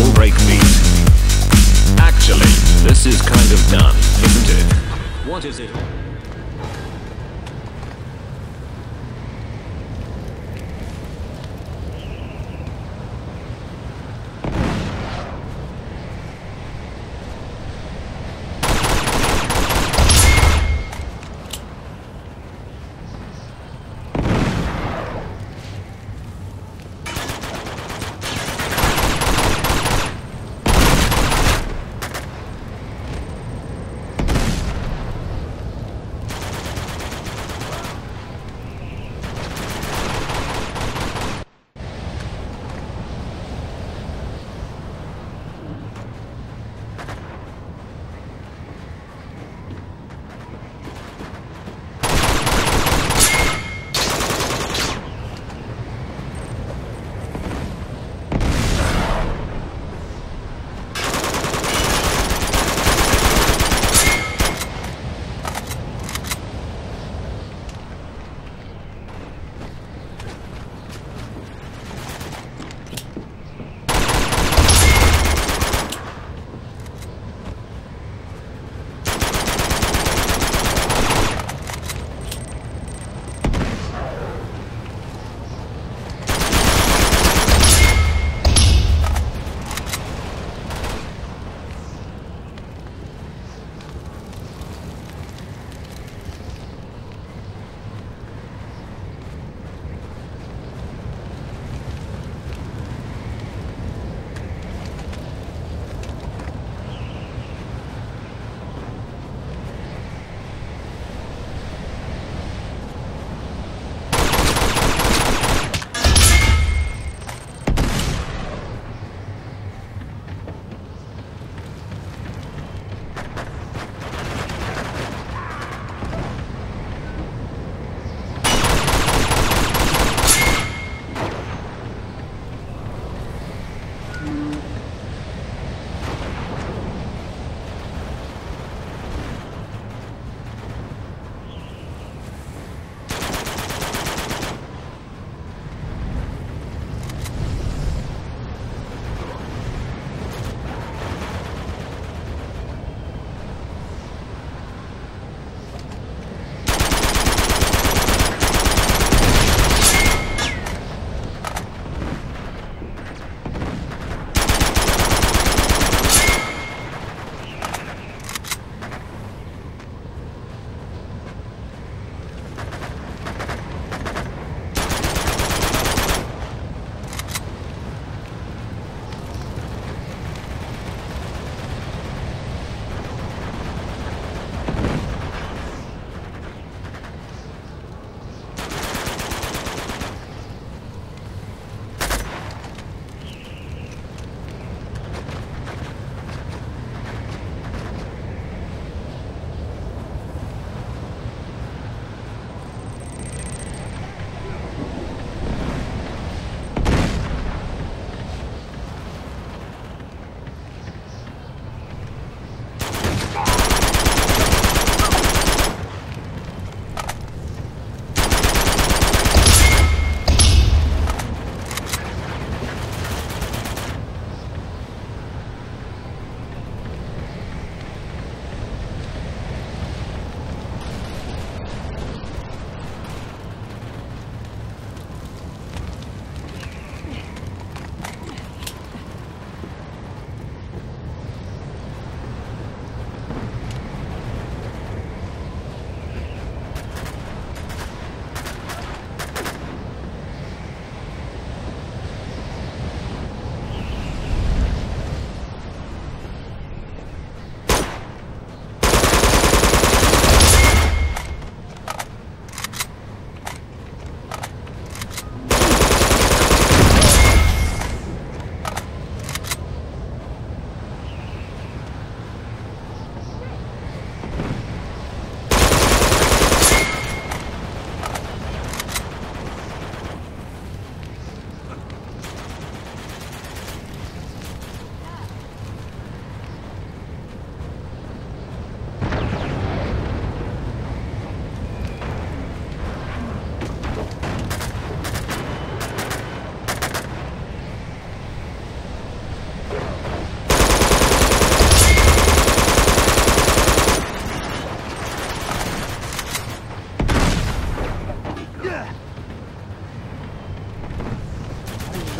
small breakbeat. Actually, this is kind of done, isn't it? What is it?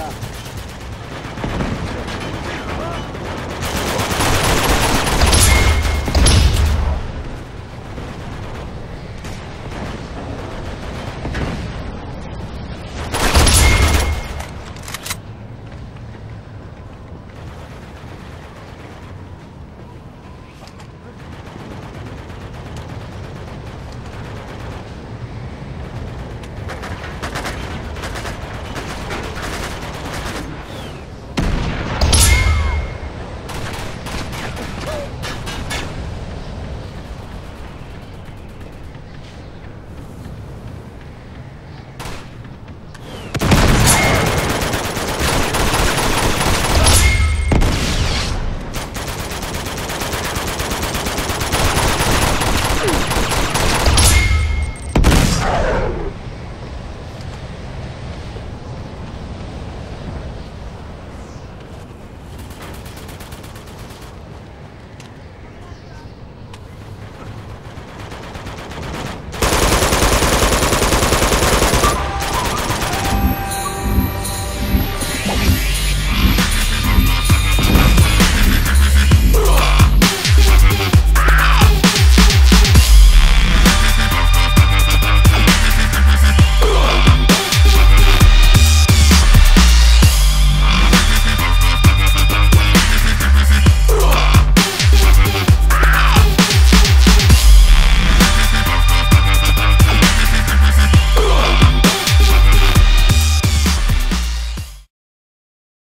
да.